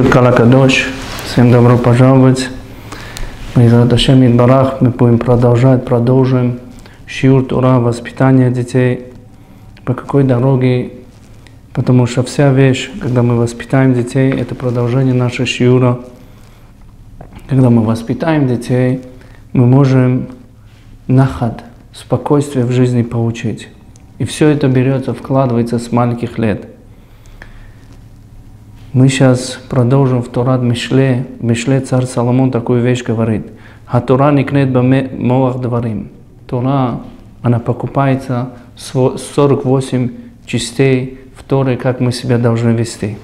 Решут Калакадош. Всем добро пожаловать. Мы из Радашем Барах мы будем продолжать, продолжим Шиур Тура, воспитание детей. По какой дороге? Потому что вся вещь, когда мы воспитаем детей, это продолжение нашего Шиура. Когда мы воспитаем детей, мы можем нахад, спокойствие в жизни получить. И все это берется, вкладывается с маленьких лет. Мы сейчас продолжим в Торат Мишле. Мишле царь Соломон такую вещь говорит. А Тора не кнет моах дварим. Тора, она покупается 48 частей в Торе, как мы себя должны вести.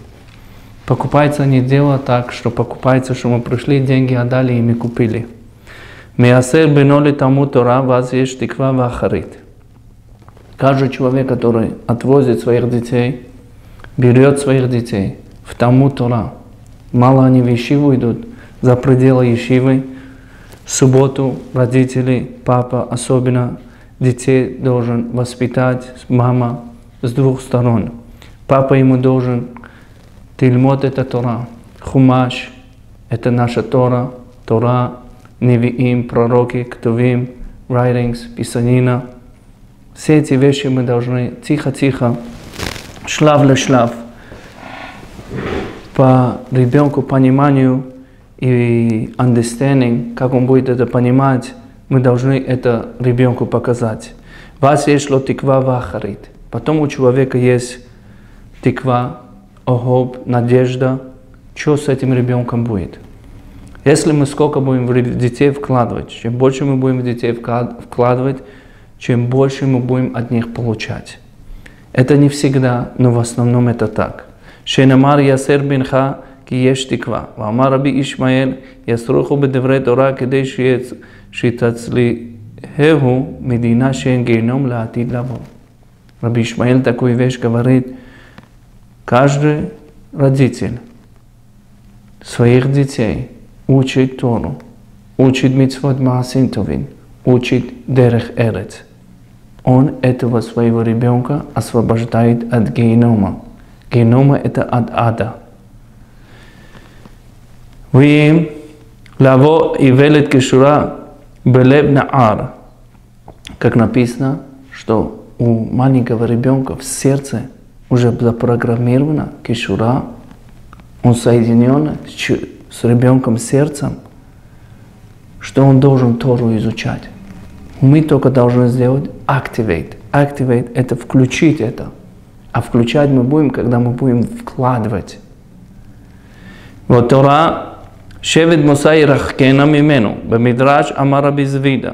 Покупается не дело так, что покупается, что мы пришли, деньги отдали и мы купили. Меасер беноли тому Тора, вас есть тиква вахарит. Каждый человек, который отвозит своих детей, берет своих детей – в тому Тора. Мало они в Ешиву идут, за пределы Ешивы. В субботу родители, папа особенно, детей должен воспитать, мама с двух сторон. Папа ему должен, Тильмот это Тора, Хумаш это наша Тора, Тора, Невиим, пророки, Ктувим, writings, писанина. Все эти вещи мы должны тихо-тихо, шлав ле шлав, по ребенку пониманию и understanding, как он будет это понимать, мы должны это ребенку показать. Вас есть лотиква вахарит. Потом у человека есть тиква, огоб, надежда, что с этим ребенком будет. Если мы сколько будем в детей вкладывать, чем больше мы будем в детей вкладывать, чем больше мы будем от них получать. Это не всегда, но в основном это так. שנאמר יסר בנך כי יש תקווה. ואמר רבי ישמעאל יסרוכו בדברי תורה כדי שתצליחהו מדינה שאין גיהנום לעתיד לבוא. Раби Ишмаэль такую вещь говорит, каждый родитель своих детей учит Тору, учит Митцвот Маасинтовин, учит Дерех Эрец. Он этого своего ребенка освобождает от генома. Генома – это от ада. Вы лаво и велет кешура белеб ар. Как написано, что у маленького ребенка в сердце уже запрограммирована кишура, он соединен с ребенком сердцем, что он должен Тору изучать. Мы только должны сделать activate. Activate – это включить это – а включать мы будем, когда мы будем вкладывать. Вот Тора, шевет Мусай рахкена мимену, במדרש אמר רבי זבידה,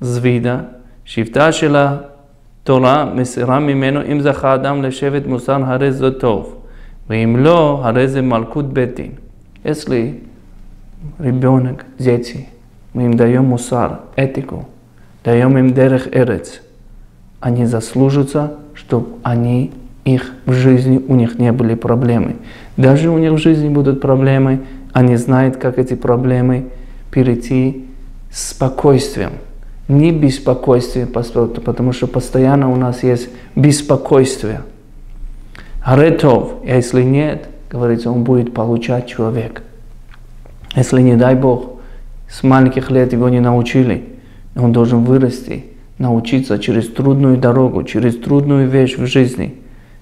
זבידה, שבטה של התורה מסירה ממנו אם זכה אדם לשבט מוסר הרי זה טוב, ואם לא, הרי זה מלכות בית דין. Если ребенок, дети, мы им даем мусар, этику, даем им дерех эрец, Они заслужатся чтобы они их в жизни, у них не были проблемы. Даже у них в жизни будут проблемы, они знают, как эти проблемы перейти с спокойствием. Не беспокойствие, потому что постоянно у нас есть беспокойствие. Аретов, а если нет, говорится, он будет получать человек. Если не дай Бог, с маленьких лет его не научили, он должен вырасти научиться через трудную дорогу, через трудную вещь в жизни,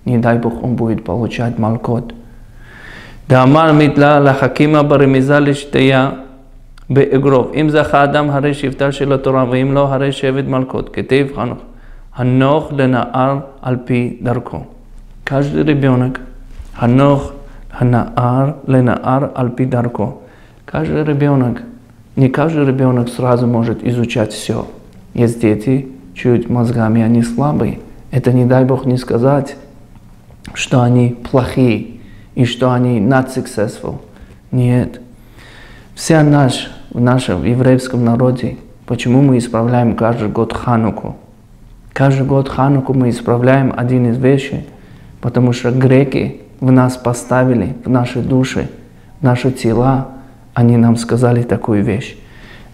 не дай Бог, он будет получать малкот. דאמר מתלה לחכימה ברמיזה לשתייה באגרוף. אם זכה אדם הרי שבטה של התורה, ואם לא הרי שבט מלכות. כתב חנוך, הנוך לנער על פי דרכו. Каждый ребенок, ханох, ханаар, ленаар, альпи дарко. Каждый ребенок, не каждый ребенок сразу может изучать все. Есть дети, чуть мозгами они слабые. Это не дай Бог не сказать, что они плохие и что они not successful. Нет. Вся наш, в нашем еврейском народе, почему мы исправляем каждый год Хануку? Каждый год Хануку мы исправляем один из вещей, потому что греки в нас поставили, в наши души, в наши тела, они нам сказали такую вещь.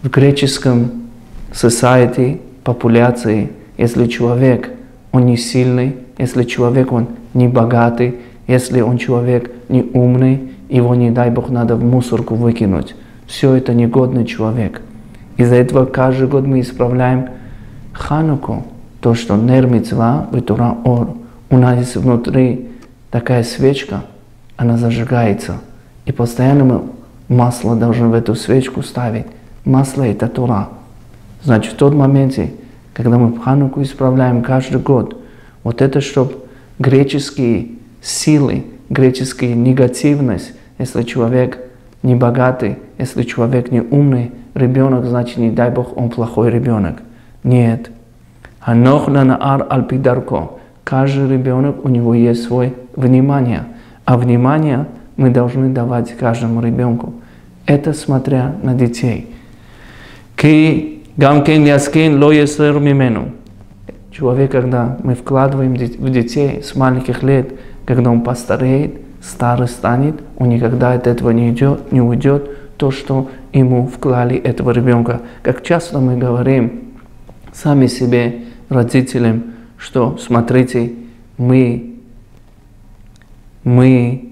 В греческом society, популяции, если человек, он не сильный, если человек, он не богатый, если он человек не умный, его, не дай Бог, надо в мусорку выкинуть. Все это негодный человек. Из-за этого каждый год мы исправляем Хануку, то, что Нер Витура Ор. У нас есть внутри такая свечка, она зажигается. И постоянно мы масло должны в эту свечку ставить. Масло – это Тура. Значит, в тот моменте, когда мы Хануку исправляем каждый год, вот это, чтобы греческие силы, греческая негативность, если человек не богатый, если человек не умный, ребенок, значит, не дай Бог, он плохой ребенок. Нет. Анох наар альпидарко. Каждый ребенок, у него есть свое внимание. А внимание мы должны давать каждому ребенку. Это смотря на детей. Ки гамкен яскин ло есер мимену. Человек, когда мы вкладываем в детей с маленьких лет, когда он постареет, старый станет, он никогда от этого не, идет, не уйдет, то, что ему вклали этого ребенка. Как часто мы говорим сами себе, родителям, что смотрите, мы, мы,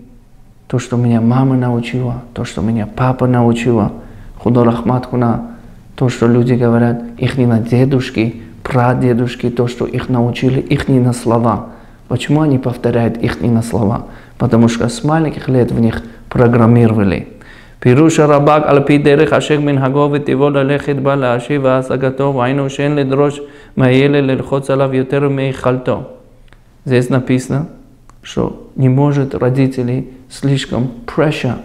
то, что меня мама научила, то, что меня папа научила, худорахматкуна, то, что люди говорят, их не на дедушки, прадедушки, то, что их научили, их не на слова. Почему они повторяют их не на слова? Потому что с маленьких лет в них программировали. פירוש הרב"ק על פי דרך אשר מנהגו וטבעו ללכת בה להשיב והשגתו, והיינו שאין לדרוש מהילד ללחוץ עליו יותר מיכלתו. Здесь написано, что не может родители слишком pressure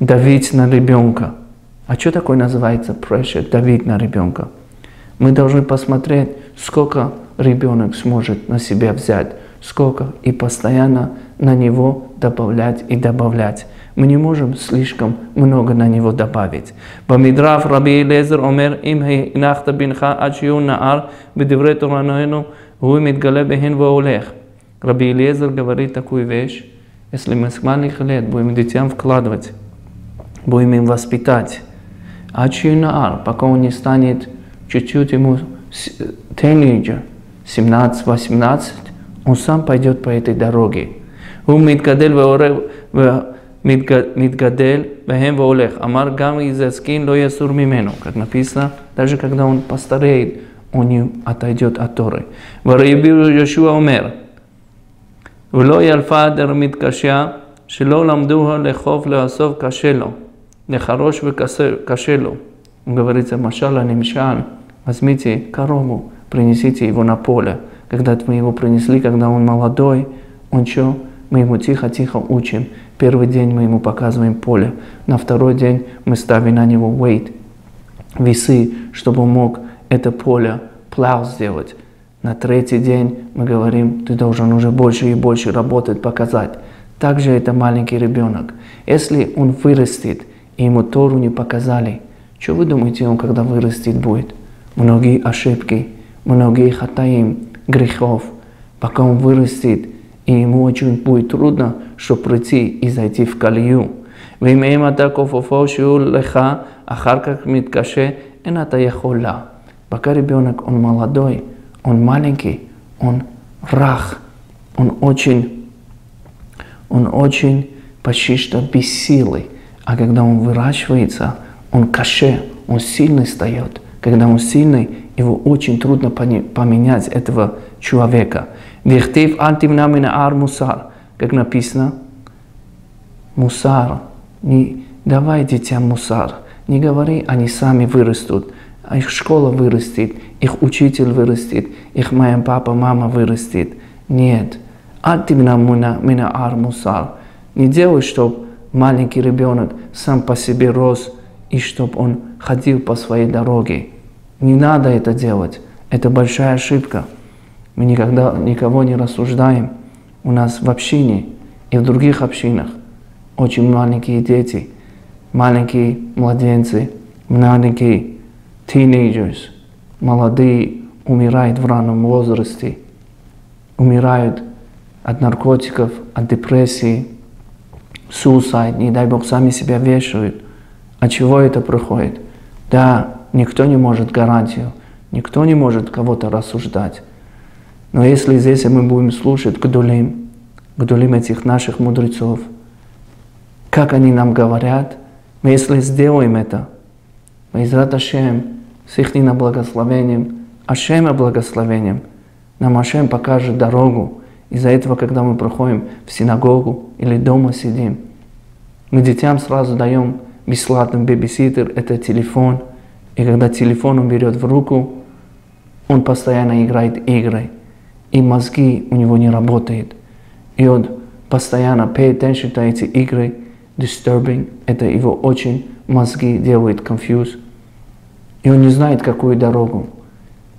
давить на ребенка. А что такое называется pressure, давить на ребенка? Мы должны посмотреть, сколько ребенок сможет на себя взять, сколько, и постоянно на него добавлять и добавлять. Мы не можем слишком много на него добавить. Бамидраф Раби Лезер Омер им нахта бинха ачью наар бедевре тураноину гуимит галебехин ваулех. Раби Лезер говорит такую вещь, если мы с маленьких лет будем детям вкладывать, будем им воспитать, а наар, пока он не станет чуть-чуть ему тeenager, 17-18, он сам пойдет по этой дороге. הוא מתגדל מתגדל בהם והולך. אמר גם изаскин לא יסור ממנו. Как написано, даже когда он постареет, он не отойдет от Торы. ורבי יהושע אומר, ולא ילפה דר מתקשה, שלא למדוה לחוף לאסוף קשה לו, Нехарош вы кашелу. Говорится, машала немшан. Возьмите корову, принесите его на поле. Когда мы его принесли, когда он молодой, он что? Мы ему тихо-тихо учим. Первый день мы ему показываем поле. На второй день мы ставим на него weight, весы, чтобы он мог это поле плав сделать. На третий день мы говорим, ты должен уже больше и больше работать, показать. Также это маленький ребенок. Если он вырастет, и ему Тору не показали, что вы думаете, он когда вырастет будет? Многие ошибки, многие хатаим, грехов. Пока он вырастет, и ему очень будет трудно, чтобы прийти и зайти в колею. ואם אתה כופפו שהוא לך, אחר כך מתקשה, אין אתה יכול לה. Пока ребенок, он молодой, он маленький, он рах, он очень, он очень почти что без силы. А когда он выращивается, он каше, он сильный встает. Когда он сильный, его очень трудно поменять этого человека. Вихтив антимна ар мусар, как написано, мусар, не давай детям мусар, не говори, они сами вырастут, а их школа вырастет, их учитель вырастет, их моя папа, мама вырастет. Нет, антимна мина ар мусар, не делай, чтобы маленький ребенок сам по себе рос, и чтобы он ходил по своей дороге. Не надо это делать. Это большая ошибка. Мы никогда никого не рассуждаем. У нас в общине и в других общинах очень маленькие дети, маленькие младенцы, маленькие teenagers, молодые умирают в раннем возрасте, умирают от наркотиков, от депрессии, suicide, не дай Бог, сами себя вешают. От чего это проходит? Да, никто не может гарантию, никто не может кого-то рассуждать. Но если здесь мы будем слушать Гдулим, Гдулим этих наших мудрецов, как они нам говорят, мы если сделаем это, мы из Раташем, с их благословением, Ашема благословением, нам Ашем покажет дорогу. Из-за этого, когда мы проходим в синагогу или дома сидим, мы детям сразу даем бесплатный бебиситер, это телефон. И когда телефон он берет в руку, он постоянно играет игры. И мозги у него не работают. И он постоянно pay attention to эти игры, disturbing, это его очень мозги делает confused. И он не знает, какую дорогу.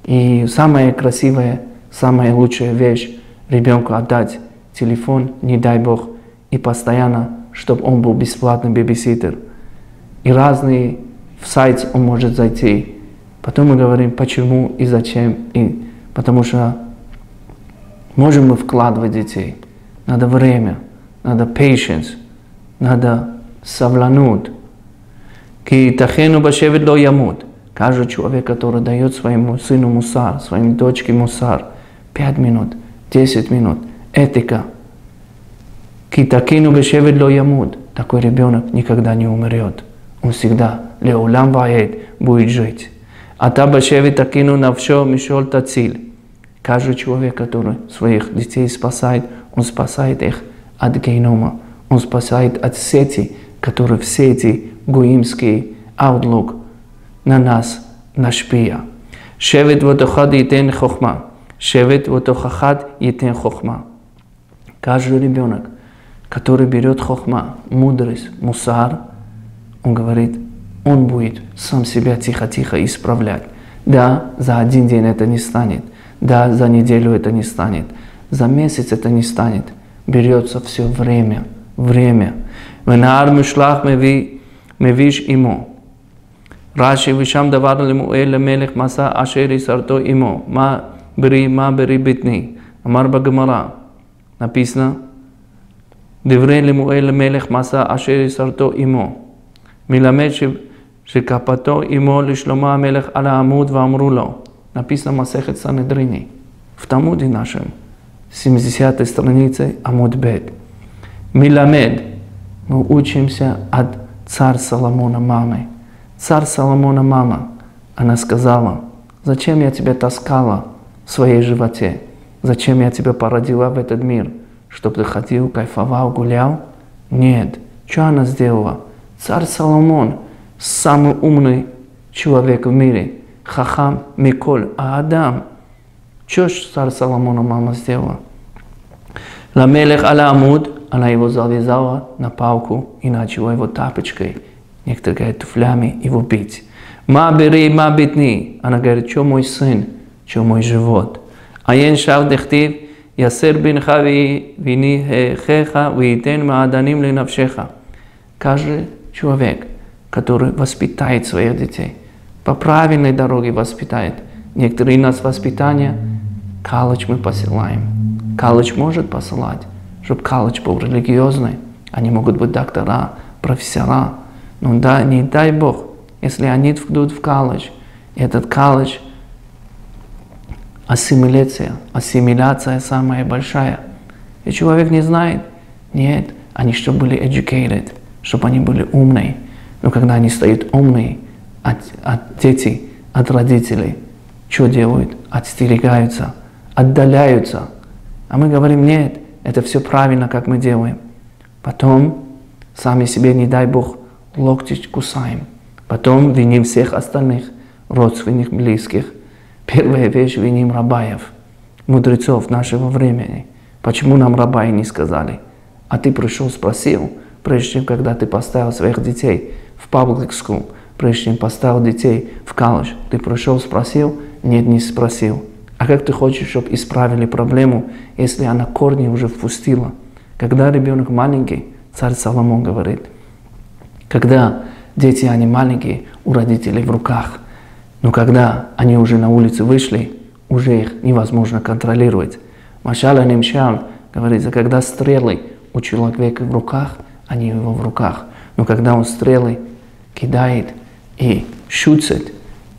И самая красивая, самая лучшая вещь ребенку отдать телефон, не дай Бог, и постоянно, чтобы он был бесплатный бебиситер. И разные в сайт он может зайти. Потом мы говорим, почему и зачем. И потому что можем мы вкладывать детей. Надо время, надо patience, надо совлануть. Ки тахену башевит ло ямут. Каждый человек, который дает своему сыну мусар, своим дочке мусар, 5 минут, 10 минут, этика. Китакину бешевет ло ямуд. Такой ребенок никогда не умрет. Он всегда леулам ваед будет жить. А та бешевет такину на все мишол тациль. Каждый человек, который своих детей спасает, он спасает их от генома. Он спасает от сети, которые все эти гуимские outlook на нас нашпия. Шевет вотохад итен хохма. Шевет вотохахад итен хохма. Каждый ребенок, который берет хохма, мудрость, мусар, он говорит, он будет сам себя тихо-тихо исправлять. Да, за один день это не станет. Да, за неделю это не станет. За месяц это не станет. Берется все время. Время. Венар мишлах мевиш ему. רש"י, ושם דבר למואל למלך מסע אשר יסרתו עמו, מה ברי, מה ברי בטני, אמר בגמרא, написано, דברי למואל למלך מסע אשר יסרתו עמו, מלמד שכפתו עמו לשלמה המלך על העמוד ואמרו לו, написано מסכת סנהדריני, в Талмуде нашем, 70 странице, Амуд Бет. Миламед, мы учимся от царь Соломона мамы. Царь Соломона мама, она сказала, зачем я тебя таскала в своей животе? Зачем я тебя породила в этот мир? Чтобы ты ходил, кайфовал, гулял? Нет. Что она сделала? Царь Соломон, самый умный человек в мире, Хахам Миколь, Адам, что царь Соломона мама сделала? Ламелех Аламуд, она его завязала на палку и начала его тапочкой Некоторые говорят, туфлями его бить. Ма бери. Она говорит, что мой сын, что мой живот. А ен шав дехтив, бинха вини хеха, виитен мааданим ленавшеха. Каждый человек, который воспитает своих детей, по правильной дороге воспитает. Некоторые нас воспитания, колледж мы посылаем. Колледж может посылать, чтобы колледж был религиозный. Они могут быть доктора, профессора, ну да, не дай Бог, если они идут в колледж, этот колледж ассимиляция, ассимиляция самая большая. И человек не знает, нет, они чтобы были educated, чтобы они были умные. Но когда они стоят умные от, от детей, от родителей, что делают? Отстерегаются, отдаляются. А мы говорим, нет, это все правильно, как мы делаем. Потом сами себе, не дай Бог, локти кусаем. Потом виним всех остальных, родственных, близких. Первая вещь виним рабаев, мудрецов нашего времени. Почему нам рабаи не сказали? А ты пришел, спросил, прежде чем, когда ты поставил своих детей в public school, прежде чем поставил детей в колледж, ты пришел, спросил? Нет, не спросил. А как ты хочешь, чтобы исправили проблему, если она корни уже впустила? Когда ребенок маленький, царь Соломон говорит – когда дети, они маленькие, у родителей в руках, но когда они уже на улицу вышли, уже их невозможно контролировать. Машала Немшал говорится, когда стрелы у человека в руках, они его в руках. Но когда он стрелы кидает и шутит,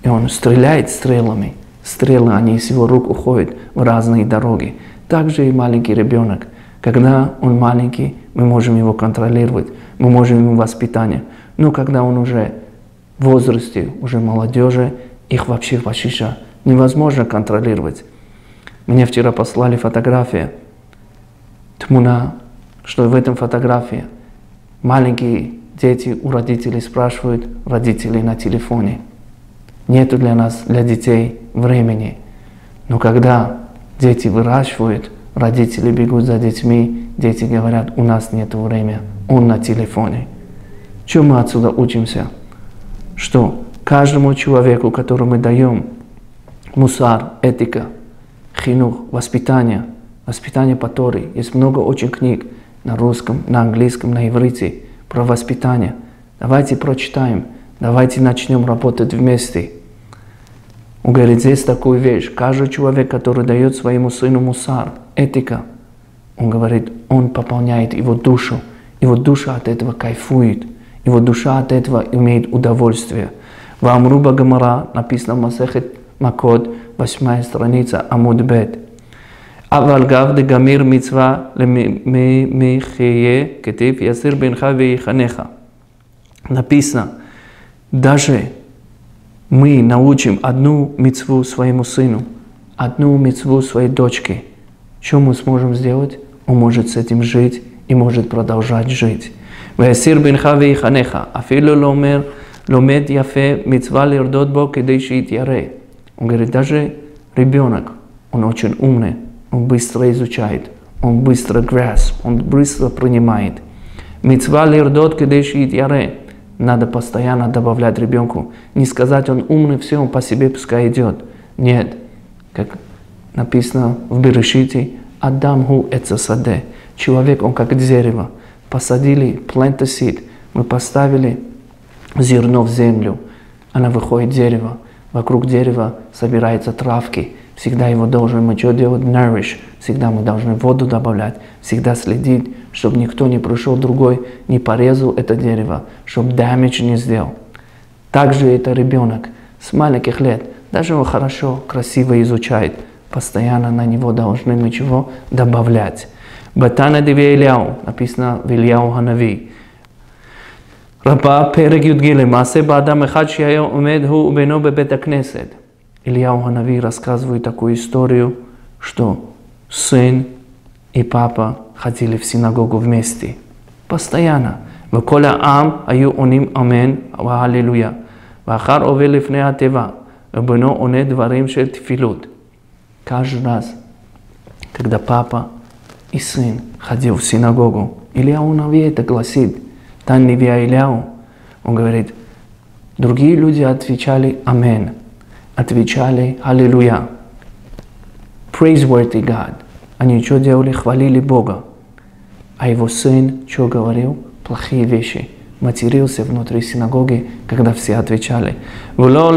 и он стреляет стрелами, стрелы, они из его рук уходят в разные дороги. Так же и маленький ребенок. Когда он маленький, мы можем его контролировать, мы можем ему воспитание. Но когда он уже в возрасте, уже молодежи, их вообще почти невозможно контролировать. Мне вчера послали фотографию, тмуна, что в этом фотографии маленькие дети у родителей спрашивают родителей на телефоне. Нету для нас, для детей времени. Но когда дети выращивают, родители бегут за детьми, дети говорят, у нас нет времени, он на телефоне. Чем мы отсюда учимся? Что каждому человеку, которому мы даем мусар, этика, хинух, воспитание, воспитание по Торе. Есть много очень книг на русском, на английском, на иврите про воспитание. Давайте прочитаем, давайте начнем работать вместе. Он говорит, здесь такую вещь. Каждый человек, который дает своему сыну мусар, этика, он говорит, он пополняет его душу. Его душа от этого кайфует. Его душа от этого имеет удовольствие. В Амруба Гамара написано в Масехет Макод, восьмая страница, Амудбет. אבל גב דגמיר מצווה למחיה, כתיב, יסיר בינך ויחנך. Написано, даже мы научим одну мецву своему сыну, одну мецву своей дочке. Что мы сможем сделать? Он может с этим жить и может продолжать жить. ויסיר בנך ויחנך, אפילו לומד יפה מצווה לרדות בו כדי שיתיירא. Он говорит, даже ребенок, он очень умный, он быстро изучает, он быстро grasp, он быстро принимает. Мецва лирдот кедешит яре. Надо постоянно добавлять ребенку. Не сказать, он умный, все, он по себе пускай идет. Нет. Как написано в Берешите, Адам ху эцесаде. Человек, он как дерево. Посадили plant seed. Мы поставили зерно в землю. Она выходит дерево. Вокруг дерева собираются травки. Всегда его должен мы что делать? Nourish. Всегда мы должны воду добавлять. Всегда следить, чтобы никто не пришел другой, не порезал это дерево, чтобы damage не сделал. Также это ребенок с маленьких лет. Даже он хорошо, красиво изучает. Постоянно на него должны мы чего добавлять. Батана Ильяу, написано в Ильяу Ханави. רבה, פרק י"ג, מעשה באדם אחד שהיה עומד הוא ובינו בבית הכנסת. Ильяу Ханави рассказывает такую историю, что сын и папа ходили в синагогу вместе. Постоянно. וכל העם היו עונים אמן והללויה. ואחר עובר לפני התיבה, ובנו עונה דברים של תפילות. Каждый раз, когда папа и сын ходил в синагогу, Ильяу Нави это гласит – Танни Виайляу, он говорит, другие люди отвечали Амен, отвечали Аллилуйя. Praiseworthy God. Они что делали? Хвалили Бога. А его сын что говорил? Плохие вещи. Матерился внутри синагоги, когда все отвечали. Вло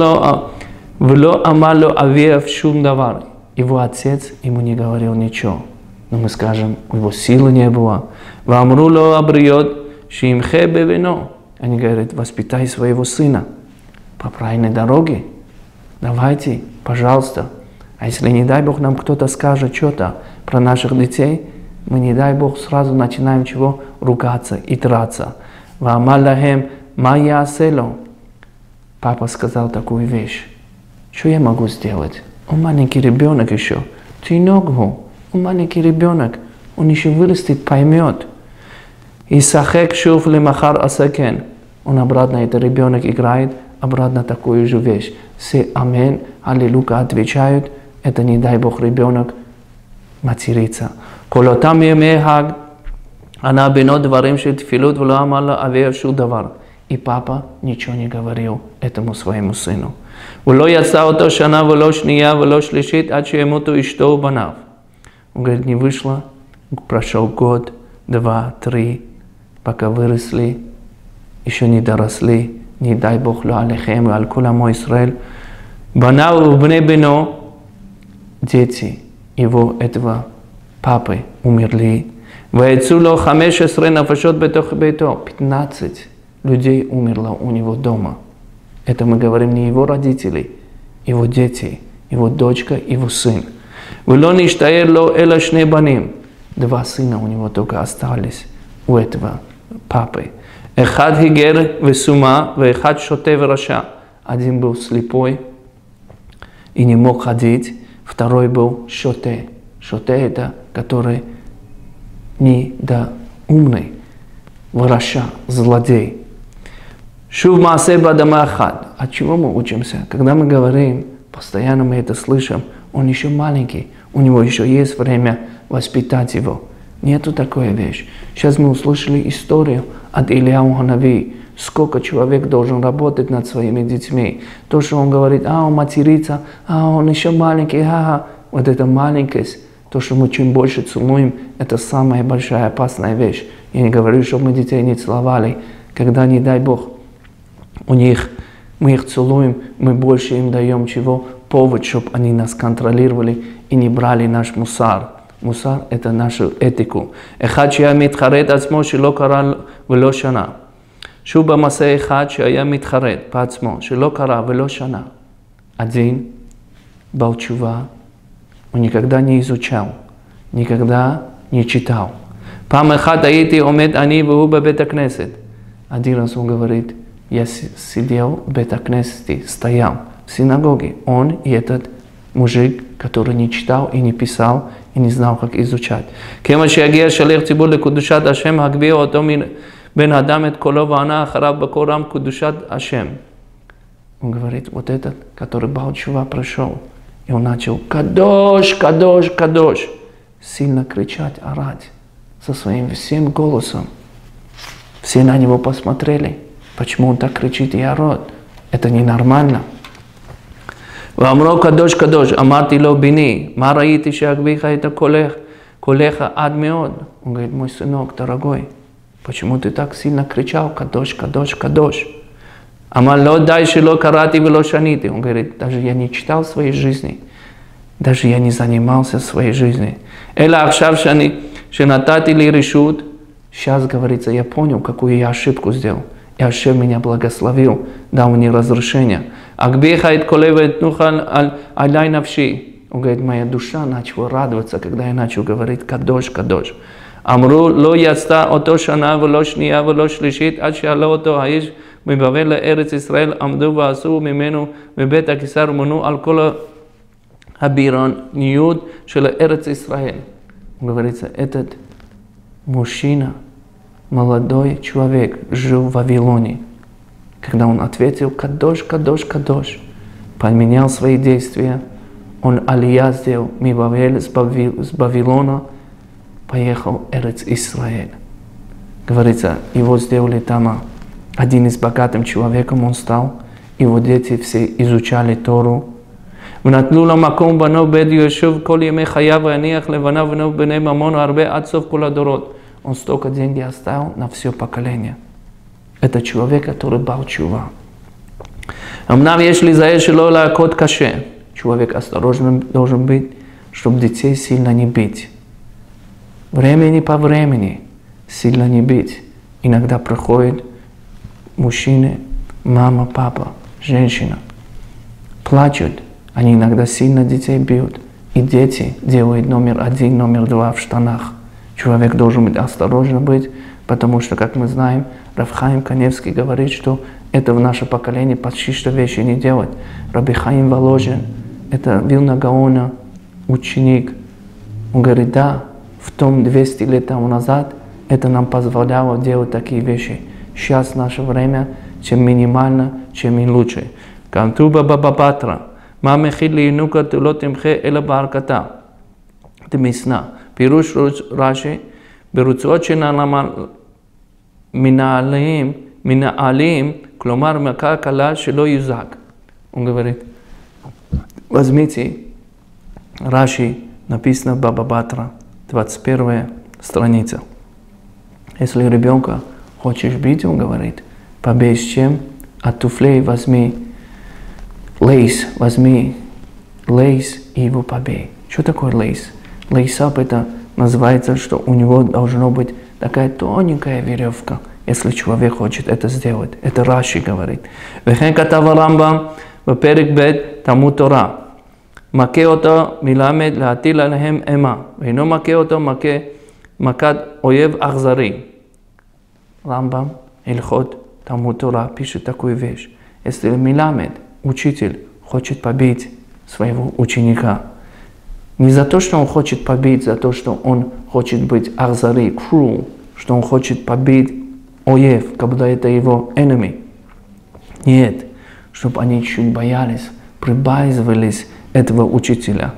амало авиев шум давар. Его отец ему не говорил ничего. Но мы скажем, у него силы не было. Вамруло абриот Шимхе бевино. Они говорят, воспитай своего сына по правильной дороге. Давайте, пожалуйста. А если, не дай Бог, нам кто-то скажет что-то про наших детей, мы, не дай Бог, сразу начинаем чего? Ругаться и драться. Вамаллахем майя село. Папа сказал такую вещь. Что я могу сделать? Он маленький ребенок еще. Ты ногу. Он маленький ребенок. Он еще вырастет, поймет. Исахек шуф лимахар асакен. Он обратно, это ребенок играет, обратно такую же вещь. Все амин, аллилука отвечают, это не дай бог ребенок матерится. Колотам емехаг, она бино дварим шит филут влоамала авеев шудавар. И папа ничего не говорил этому своему сыну. Уло я ото шана, вло шния, вло шлишит, а че ему то и что банав. Он говорит, не вышло, прошел год, два, три, пока выросли, еще не доросли, не дай Бог, ло алейхем, аль кула мой Израиль, банау дети его, этого папы, умерли. Ваецуло хамеш эсре нафашот бетох бето, 15 людей умерло у него дома. Это мы говорим не его родители, его дети, его дочка, его сын. Вело ништаер ло эла шне баним. Два сына у него только остались. у этого папы. Эхад хигер весума, вехад шоте враша. Один был слепой и не мог ходить, второй был шоте. Шоте это, который не да умный, враша, злодей. Шув маасе бадама ахад. От чего мы учимся? Когда мы говорим, постоянно мы это слышим, он еще маленький, у него еще есть время воспитать его. Нету такой вещи. Сейчас мы услышали историю от Ильяу Ханави, сколько человек должен работать над своими детьми. То, что он говорит, а он матерится, а он еще маленький, ага. Вот эта маленькость, то, что мы чем больше целуем, это самая большая опасная вещь. Я не говорю, чтобы мы детей не целовали, когда, не дай Бог, у них, мы их целуем, мы больше им даем чего? Повод, чтобы они нас контролировали и не брали наш мусар. Мусар – это нашу этику. אחד שהיה מתחרט עצמו שלא קרא ולא שנה. שוב במעשה אחד שהיה מתחרט בעצמו שלא קרא ולא שנה. Один был чува, он никогда не изучал, никогда не читал. פעם אחת הייתי עומד אני והוא בבית הכנסת. Один раз он говорит, я сидел в Бетакнесете, стоял в синагоге. Он и этот мужик, который не читал и не писал, и не знал, как изучать. Кема шиагия шалех цибур лекудушат Ашем хагбия ото бен адам эт коло вана ахараб бакорам кудушат Ашем. Он говорит, вот этот, который Балчува прошел, и он начал «Кадош, Кадош, Кадош!» сильно кричать, орать со своим всем голосом. Все на него посмотрели. Почему он так кричит и орет? Это ненормально. ואמרו קדוש קדוש, אמרתי לו בני, מה ראיתי שאגביך את קולך, קולך עד מאוד. Он говорит, мой сынок, дорогой, почему ты так сильно кричал, кадош, кадош, кадош? אמר לא די שלא קראתי ולא שניתי. Он говорит, даже я не читал своей жизни, даже я не занимался своей жизнью. אלא עכשיו שאני, שנתתי לי רשות, сейчас говорится, я понял, какую я ошибку сделал. И Ашем меня благословил, дал мне разрешение. Акбехает колевет нухан аляй навши. Он говорит, моя душа начала радоваться, когда я начал говорить кадош, кадош. אמרו לא יצא אותו שנה ולא שנייה ולא שלישית עד שעלה אותו האיש מבבל לארץ ישראל עמדו ועשו ממנו מבית הקיסר ומונו על כל הבירוניות של ארץ ישראל. Говорится, этот мужчина молодой человек жил в Вавилоне. Когда он ответил «Кадош, Кадош, Кадош», поменял свои действия, он алия сделал Мибавель с, Бавил, с Вавилона, поехал Эрец Исраэль. Говорится, его сделали там один из богатым человеком он стал, его дети все изучали Тору. ונטלו לו מקום בנו בית יהושע כל ימי חייו ויניח לבניו ובניו בני ממון הרבה עד סוף כל הדורות он столько денег оставил на все поколение. Это человек, который бал чува. Амнам, если за Эшелола кот каше, человек осторожным должен быть, чтобы детей сильно не бить. Времени по времени сильно не бить. Иногда проходят мужчины, мама, папа, женщина. Плачут, они иногда сильно детей бьют. И дети делают номер один, номер два в штанах. Человек должен быть осторожен быть, Потому что, как мы знаем, Рафхаим Каневский говорит, что это в наше поколение почти что вещи не делать. Раби Хаим Воложин, это Вилна Гаона, ученик. Он говорит, да, в том 200 лет тому назад это нам позволяло делать такие вещи. Сейчас наше время, чем минимально, чем и лучше. Кантуба Бабабатра. Маме хидли инука тулотимхе эла барката. Ты мисна. Пируш Раши – ברצועות שאינם מנהלים, מנהלים, כלומר מכה קלה שלא יוזק. Он говорит, возьмите Раши, написано Баба Батра, 21 страница. Если ребенка хочешь бить, он говорит, побей с чем? От туфлей возьми лейс, возьми лейс и его побей. Что такое лейс? Лейсап это называется, что у него должно быть такая тоненькая веревка, если человек хочет это сделать. Это Раши говорит. וכן כתב הרמב"ם בפרק ב' תלמוד תורה. מכה אותו מלמד להטיל עליהם אימה, ואינו מכה אותו מכה מכת אויב אכזרי. Рамбам, Ильхот, Талмуд Тора пишет такую вещь. Если Миламед, учитель, хочет побить своего ученика, не за то, что он хочет побить, за то, что он хочет быть арзари, cruel, что он хочет побить оев, как будто это его enemy. Нет, чтобы они чуть боялись, прибаивались этого учителя.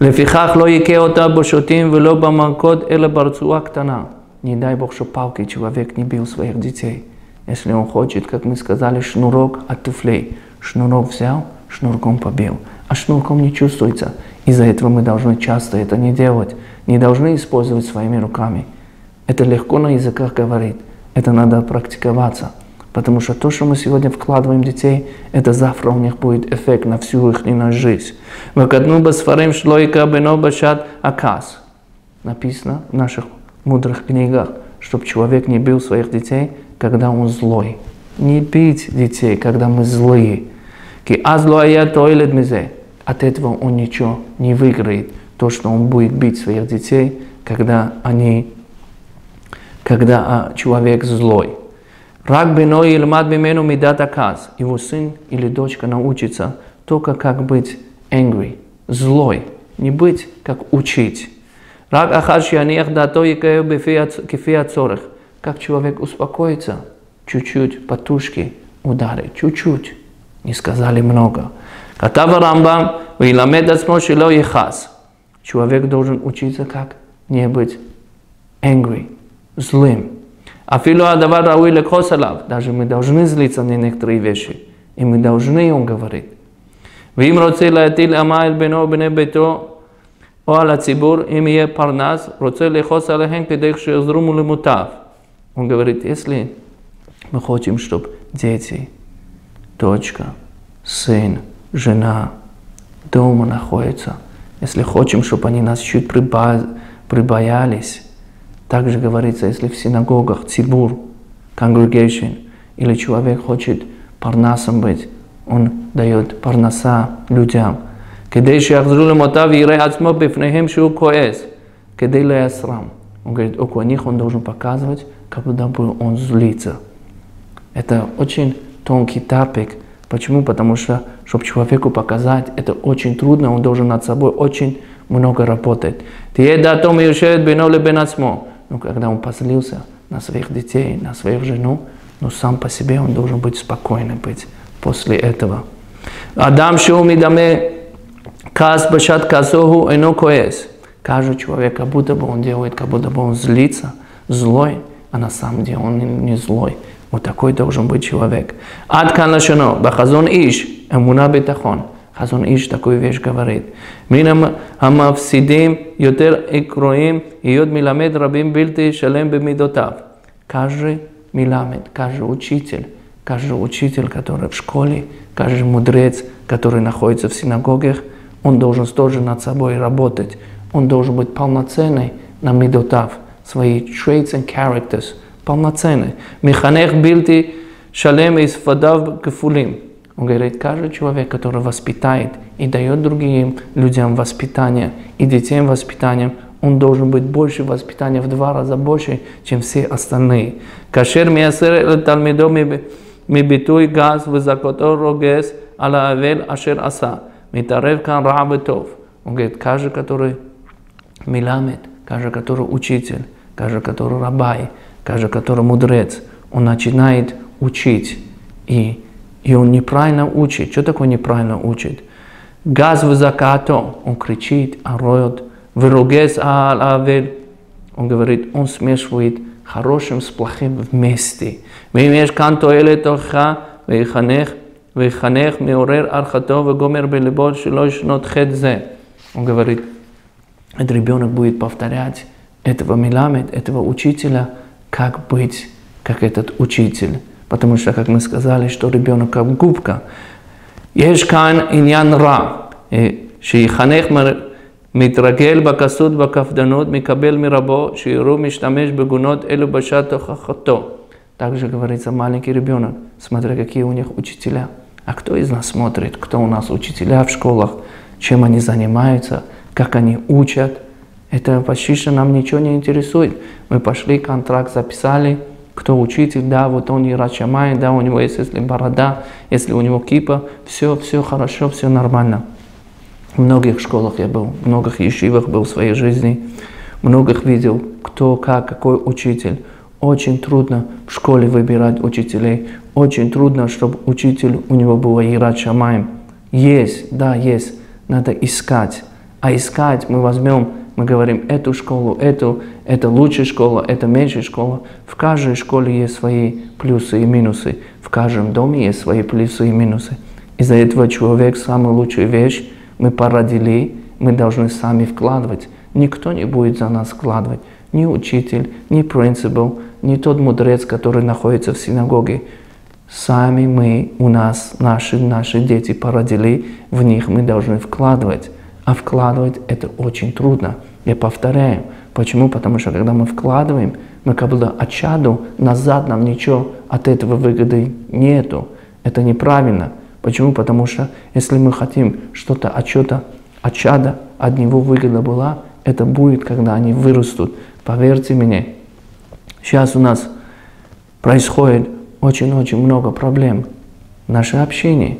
לפיכך לא יכה אותה בשוטים ולא במכות, אלא ברצועה קטנה. Не дай Бог, что палкой человек не бил своих детей. Если он хочет, как мы сказали, шнурок от туфлей. Шнурок взял, шнурком побил. А шнурком не чувствуется. Из-за этого мы должны часто это не делать. Не должны использовать своими руками. Это легко на языках говорить. Это надо практиковаться. Потому что то, что мы сегодня вкладываем в детей, это завтра у них будет эффект на всю их жизнь. Шлойка бено башат акас. Написано в наших мудрых книгах, чтобы человек не бил своих детей, когда он злой. Не бить детей, когда мы злые. Ки азлоая тойлет мизе. От этого он ничего не выиграет. То, что он будет бить своих детей, когда они, когда а, человек злой. Рак бено ильмад бимену мидат аказ. Его сын или дочка научится только как быть angry, злой, не быть как учить. Рак ахаш яниях дато и кефи ацорах. Как человек успокоится, чуть-чуть потушки удары, чуть-чуть. Не сказали много. Катава Рамбам, виламед ацмо шило ехас. Человек должен учиться как не быть angry, злым. Афилу адавар рауи лекхосалав. Даже мы должны злиться на некоторые вещи. И мы должны, он говорит. ואם רוצה להטיל אמה אל בינו ובני ביתו או על הציבור, אם יהיה פרנס, רוצה לכעוס עליהם כדי שיחזרו למוטב. Он говорит, если мы хотим, чтобы дети, дочка, сын, жена дома находятся, если хотим, чтобы они нас чуть прибоялись, также говорится, если в синагогах цибур, congregation, или человек хочет парнасом быть, он дает парнаса людям. כדי שיחזרו למוטב ויראה עצמו בפניהם שהוא כועס, כדי להסרם. Он говорит, около них он должен показывать, как будто бы он злится. Это очень тонкий тапик. Почему? Потому что, чтобы человеку показать, это очень трудно, он должен над собой очень много работать. Но ну, когда он позлился на своих детей, на свою жену, но сам по себе он должен быть спокойным быть после этого. Адам шумидаме кас башат казоху энокоэс. Каждый человек, как будто бы он делает, как будто бы он злится, злой, а на самом деле он не злой. Вот такой должен быть человек. Адкан лашоно, бахазон иш, эмуна бетахон. Хазон Иш такую вещь говорит. Минам амавсидим йотер икроим и йод миламед рабим бильти шалем бемидотав. Каждый миламед, каждый учитель, каждый учитель, который в школе, каждый мудрец, который находится в синагогах, он должен тоже над собой работать. Он должен быть полноценный на медотав, свои traits and characters – полноценный. Механех бильти шалем из фадав кефулим. Он говорит, каждый человек, который воспитает и дает другим людям воспитание и детям воспитание, он должен быть больше воспитания, в два раза больше, чем все остальные. Кашер миясер талмидо мибитуй газ вызакото рогес аля авель ашер аса. Митарев кан ра Он говорит, каждый, который миламет, каждый, который учитель, каждый, который рабай, каждый, который мудрец, он начинает учить, и, и он неправильно учит. Что такое неправильно учит? Газ в закату, он кричит, а орет, выругес аль а, Он говорит, он смешивает хорошим с плохим вместе. Мимеш канто элетоха вейханех вейханех меорер архато вегомер белебот шилош нот хедзе. Он говорит, этот ребенок будет повторять этого миламед, этого учителя – как быть, как этот учитель. Потому что, как мы сказали, что ребенок как губка. יש כאן עניין רע, שיחנך מתרגל בכסות בקפדנות, מקבל מרבו, שיראו משתמש בגונות אלו בשעת תוכחתו. Также говорится маленький ребенок, смотря какие у них учителя. А кто из нас смотрит, кто у нас учителя в школах, чем они занимаются, как они учат. это почти что нам ничего не интересует. Мы пошли, контракт записали, кто учитель, да, вот он и Рачамай, да, у него есть, если борода, если у него кипа, все, все хорошо, все нормально. В многих школах я был, в многих ешивах был в своей жизни, многих видел, кто, как, какой учитель. Очень трудно в школе выбирать учителей, очень трудно, чтобы учитель у него был Ират Шамаем. Есть, да, есть, надо искать. А искать мы возьмем мы говорим эту школу, эту, это лучшая школа, это меньшая школа. В каждой школе есть свои плюсы и минусы. В каждом доме есть свои плюсы и минусы. Из-за этого человек самая лучшая вещь мы породили, мы должны сами вкладывать. Никто не будет за нас вкладывать. Ни учитель, ни принципал, ни тот мудрец, который находится в синагоге. Сами мы, у нас, наши, наши дети породили, в них мы должны вкладывать. А вкладывать это очень трудно. Я повторяю. Почему? Потому что когда мы вкладываем, мы как будто отчаду, назад нам ничего от этого выгоды нету. Это неправильно. Почему? Потому что если мы хотим что-то от чего-то, от чада, от него выгода была, это будет, когда они вырастут. Поверьте мне, сейчас у нас происходит очень-очень много проблем в нашем общении,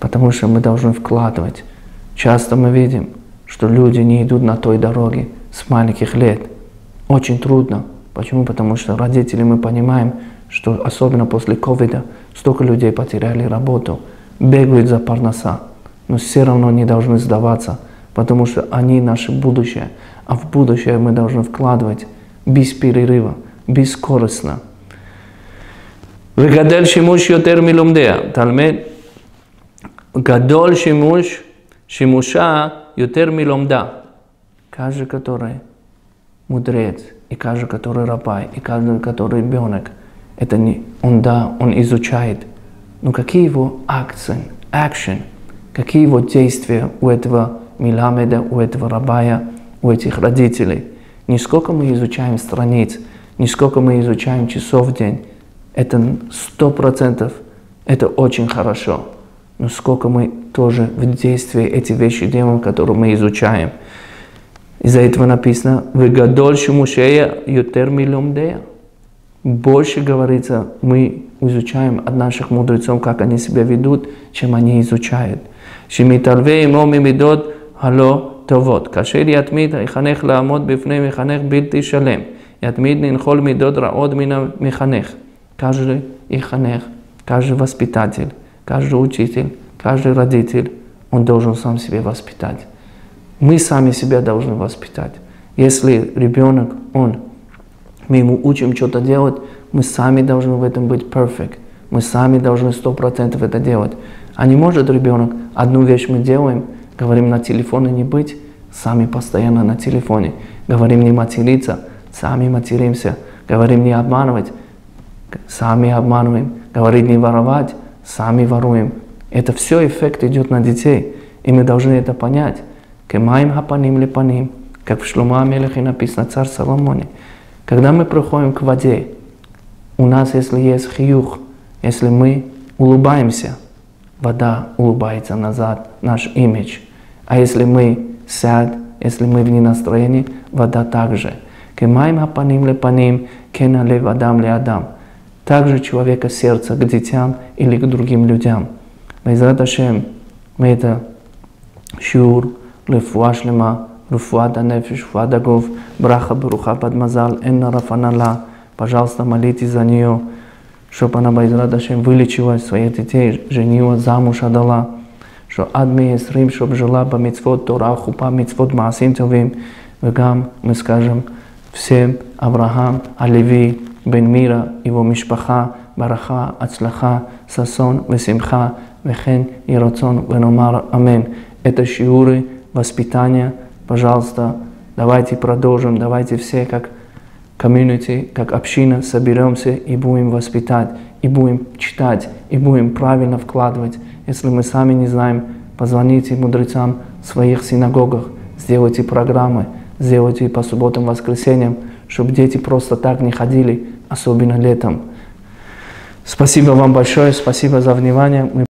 потому что мы должны вкладывать. Часто мы видим, что люди не идут на той дороге с маленьких лет. Очень трудно. Почему? Потому что родители мы понимаем, что особенно после ковида столько людей потеряли работу, бегают за парноса, но все равно не должны сдаваться, потому что они наше будущее, а в будущее мы должны вкладывать без перерыва, бескорыстно. וגדל שימוש יותר מלומדיה. תלמד גדול שימוש, Шимуша Ютер Миломда. Каждый, который мудрец, и каждый, который рабай, и каждый, который ребенок, это не он, да, он изучает. Но какие его акции, action, какие его действия у этого Миламеда, у этого рабая, у этих родителей. Не сколько мы изучаем страниц, не сколько мы изучаем часов в день, это сто процентов, это очень хорошо. Но сколько мы тоже в действии эти вещи делаем, которые мы изучаем. Из-за этого написано «Вегадоль шумушея ютер милумдея». Больше говорится, мы изучаем от наших мудрецов, как они себя ведут, чем они изучают. שמתערבי עמו ממידות הלא טובות. כאשר יתמיד יחנך לעמוד בפני מחנך בלתי שלם. יתמיד לנחול מידות רעות מן המחנך. Каждый иханех, каждый воспитатель, каждый учитель, каждый родитель, он должен сам себя воспитать. Мы сами себя должны воспитать. Если ребенок, он, мы ему учим что-то делать, мы сами должны в этом быть perfect. Мы сами должны сто процентов это делать. А не может ребенок, одну вещь мы делаем, говорим на телефоне не быть, сами постоянно на телефоне. Говорим не материться, сами материмся. Говорим не обманывать, сами обманываем. Говорить не воровать, сами воруем. Это все эффект идет на детей. И мы должны это понять. Кемаем хапаним лепаним, как в Шлума Амелехе написано, царь Соломоне. Когда мы приходим к воде, у нас, если есть хиюх, если мы улыбаемся, вода улыбается назад, наш имидж. А если мы сядь, если мы в ненастроении, вода также. Кемаем хапаним лепаним, кена лев адам также человека сердца к детям или к другим людям. Байзрат Ашем, мы это шур, лефуа шлема, рефуа да нефиш, фуа да гов, браха баруха падмазал, энна рафанала. Пожалуйста, молитесь за нее, чтобы она, Байзрат Ашем, вылечила своих детей, женила, замуж отдала, что адми рим, чтобы жила по митцвот Тора, хупа митцвот маасим товим. Вегам мы скажем всем Авраам, Алеви, בן מירה, его משפחה, ברכה, הצלחה, ששון ושמחה, вехен и рацион веномар Амин. Это шиуры воспитания. Пожалуйста, давайте продолжим, давайте все как комьюнити, как община соберемся и будем воспитать, и будем читать, и будем правильно вкладывать. Если мы сами не знаем, позвоните мудрецам в своих синагогах, сделайте программы, сделайте по субботам, воскресеньям, чтобы дети просто так не ходили, особенно летом. Спасибо вам большое, спасибо за внимание. Мы